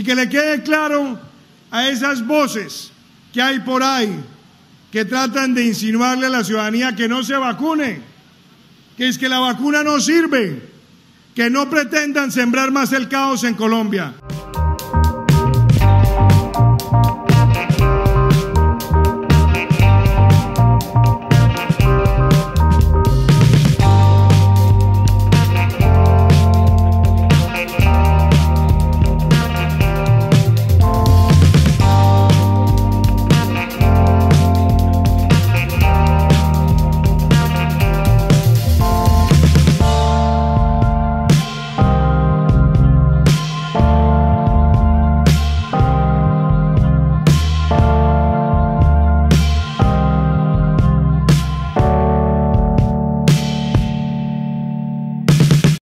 Y que le quede claro a esas voces que hay por ahí que tratan de insinuarle a la ciudadanía que no se vacune, que es que la vacuna no sirve, que no pretendan sembrar más el caos en Colombia.